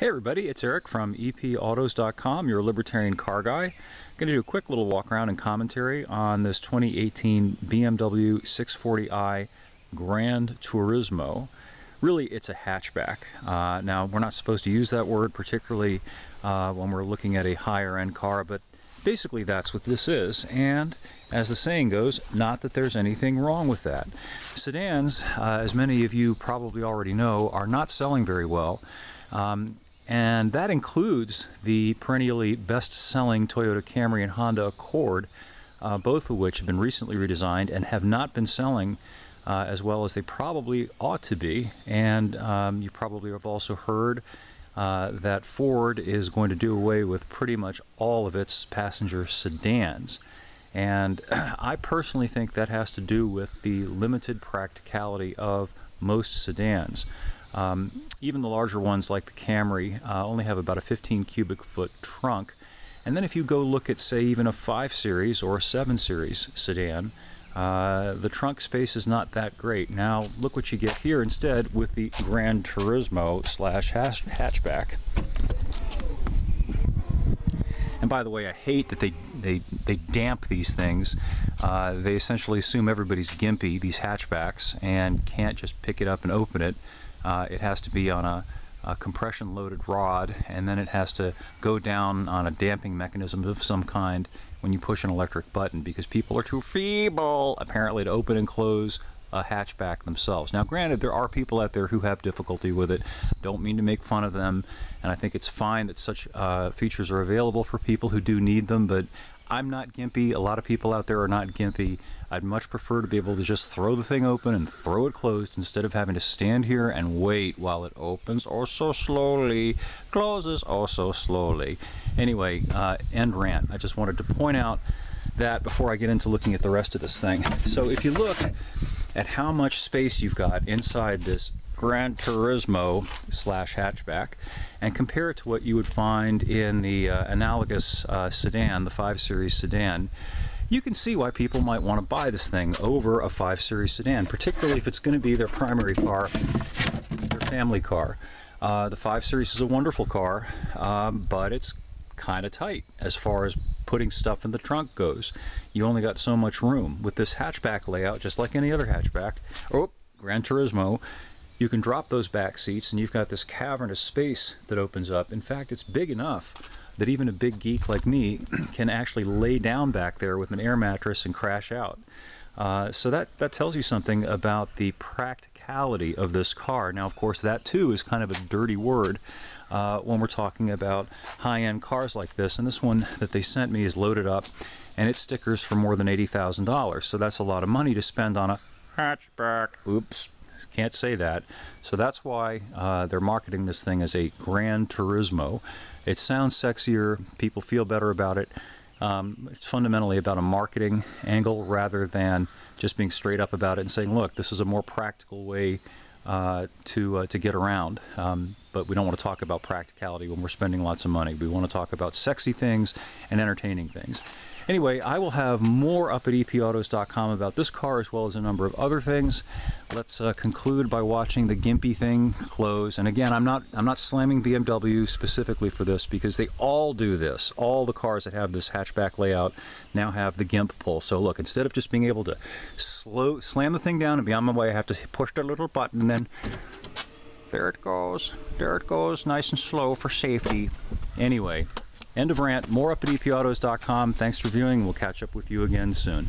Hey everybody, it's Eric from EPAutos.com, your libertarian car guy. I'm going to do a quick little walk around and commentary on this 2018 BMW 640i Gran Turismo. Really, it's a hatchback. Uh, now, we're not supposed to use that word, particularly uh, when we're looking at a higher end car, but basically that's what this is. And as the saying goes, not that there's anything wrong with that. Sedans, uh, as many of you probably already know, are not selling very well. Um, and that includes the perennially best-selling Toyota Camry and Honda Accord, uh, both of which have been recently redesigned and have not been selling uh, as well as they probably ought to be. And um, you probably have also heard uh, that Ford is going to do away with pretty much all of its passenger sedans. And I personally think that has to do with the limited practicality of most sedans. Um, even the larger ones like the Camry uh, only have about a 15 cubic foot trunk. And then if you go look at, say, even a 5 Series or a 7 Series sedan, uh, the trunk space is not that great. Now, look what you get here instead with the Gran Turismo slash hatchback. And by the way, I hate that they, they, they damp these things. Uh, they essentially assume everybody's gimpy, these hatchbacks, and can't just pick it up and open it. Uh, it has to be on a, a, compression loaded rod and then it has to go down on a damping mechanism of some kind when you push an electric button because people are too feeble apparently to open and close a hatchback themselves. Now granted there are people out there who have difficulty with it. Don't mean to make fun of them and I think it's fine that such uh, features are available for people who do need them but I'm not gimpy. A lot of people out there are not gimpy. I'd much prefer to be able to just throw the thing open and throw it closed instead of having to stand here and wait while it opens oh so slowly, closes oh so slowly. Anyway, uh, end rant. I just wanted to point out that before I get into looking at the rest of this thing. So if you look at how much space you've got inside this Gran Turismo slash hatchback and compare it to what you would find in the uh, analogous uh, sedan, the 5 Series sedan, you can see why people might want to buy this thing over a 5 Series sedan, particularly if it's going to be their primary car, their family car. Uh, the 5 Series is a wonderful car, um, but it's kind of tight as far as putting stuff in the trunk goes. You only got so much room. With this hatchback layout, just like any other hatchback, oh, Gran Turismo, you can drop those back seats and you've got this cavernous space that opens up. In fact, it's big enough that even a big geek like me can actually lay down back there with an air mattress and crash out. Uh, so that, that tells you something about the of this car. Now, of course, that too is kind of a dirty word uh, when we're talking about high-end cars like this. And this one that they sent me is loaded up and it stickers for more than $80,000. So that's a lot of money to spend on a hatchback. Oops, can't say that. So that's why uh, they're marketing this thing as a Gran Turismo. It sounds sexier, people feel better about it. Um, it's fundamentally about a marketing angle rather than just being straight up about it and saying, look, this is a more practical way uh, to, uh, to get around. Um, but we don't want to talk about practicality when we're spending lots of money. We want to talk about sexy things and entertaining things. Anyway, I will have more up at epautos.com about this car as well as a number of other things. Let's uh, conclude by watching the gimpy thing close. And again, I'm not I'm not slamming BMW specifically for this because they all do this. All the cars that have this hatchback layout now have the gimp pull. So look, instead of just being able to slow slam the thing down and be on my way, I have to push the little button and then there it goes. There it goes, nice and slow for safety. Anyway, End of rant. More up at epautos.com. Thanks for viewing. We'll catch up with you again soon.